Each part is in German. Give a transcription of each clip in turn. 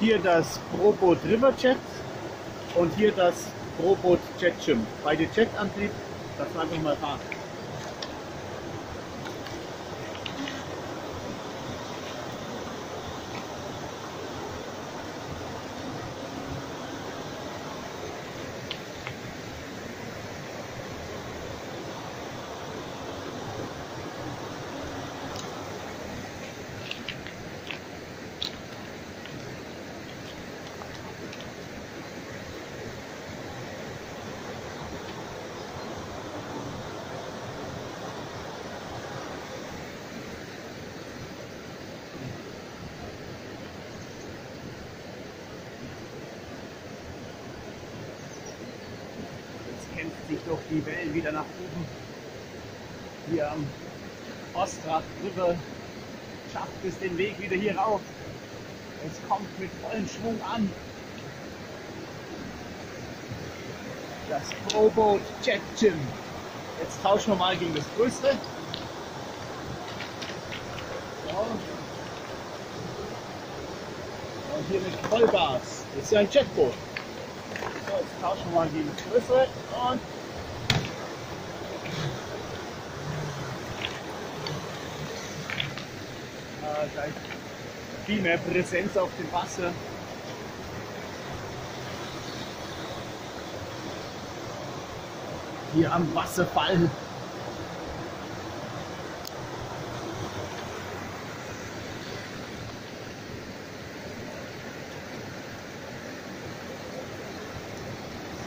Hier das Proboot River Jet und hier das Proboot Jet Gym. Beide Jetantrieb, das wir einfach mal fahren. Jetzt kämpft sich doch die Wellen wieder nach oben. Hier am Ostrach River schafft es den Weg wieder hier rauf. Es kommt mit vollem Schwung an. Das Proboot Jet Gym. Jetzt tauschen wir mal gegen das größte. So. Und hier mit Vollgas. Das ist ja ein Jetboot. So, jetzt tauschen wir mal gegen das größere und gleich viel mehr Präsenz auf dem Wasser. Hier am Wasserfall.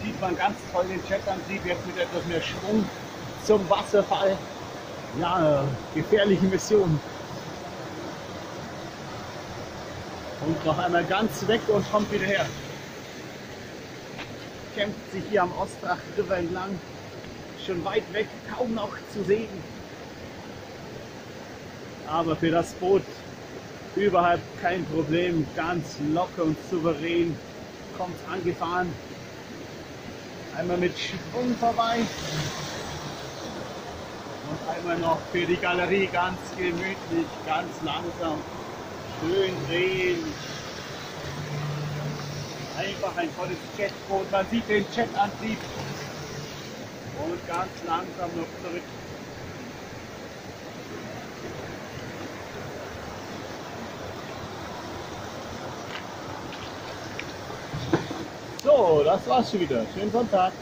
Sieht man ganz toll den Jetantrieb jetzt mit etwas mehr Schwung zum Wasserfall. Ja, gefährliche Mission. Und noch einmal ganz weg und kommt wieder her. Kämpft sich hier am Ostrach River entlang. Schon weit weg, kaum noch zu sehen. Aber für das Boot überhaupt kein Problem. Ganz locker und souverän kommt angefahren. Einmal mit Schwung vorbei. Und einmal noch für die Galerie ganz gemütlich, ganz langsam. Schön drehen. Einfach ein tolles Jetboot. Man sieht den Jetantrieb. Und ganz langsam noch zurück. So, das war's schon wieder. Schönen Sonntag.